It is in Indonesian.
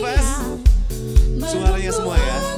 nafas. suaranya semua ya.